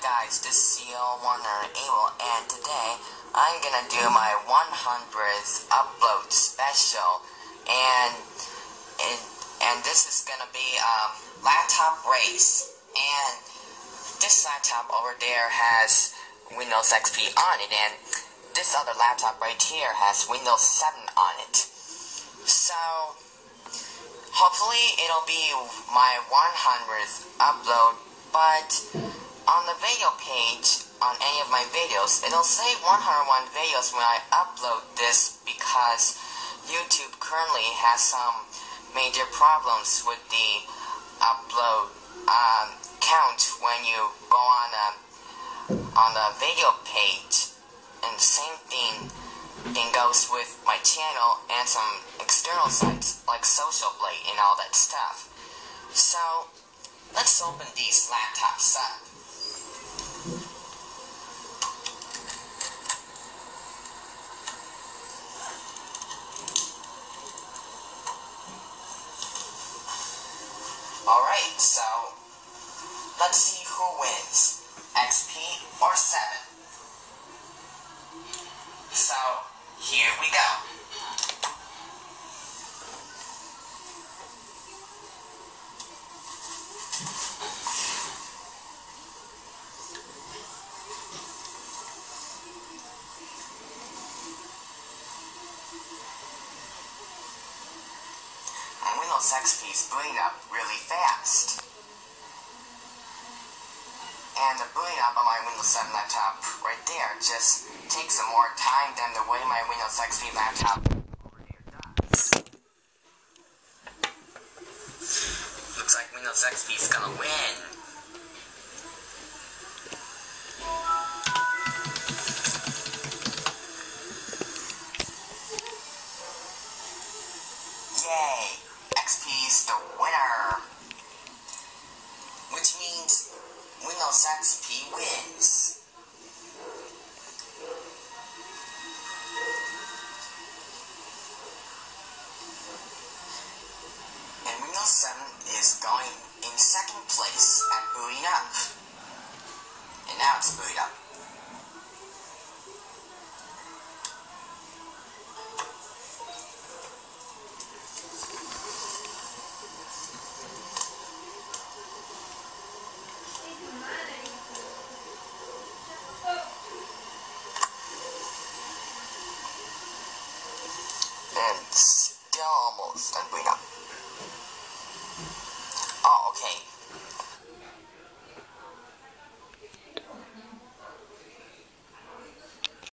guys, this is CEO Warner Abel, and today I'm gonna do my 100th upload special, and and, and this is gonna be a laptop race, and this laptop over there has Windows XP on it, and this other laptop right here has Windows 7 on it. So hopefully it'll be my 100th upload, but on the video page on any of my videos, it'll say 101 videos when I upload this because YouTube currently has some major problems with the upload um, count when you go on a, on the video page. And the same thing thing goes with my channel and some external sites like Social Blade and all that stuff. So let's open these laptops up. Alright, so let's see who wins. XP or 7. So, here we go. And Windows XP is booting up really fast. And the booting up of my Windows 7 laptop right there just takes some more time than the way my Windows XP laptop over here does. Looks like Windows XP is gonna win. Windows XP wins. And Windows 7 is going in second place at booting up. And now it's booted up. then still almost and bring up. Oh, okay.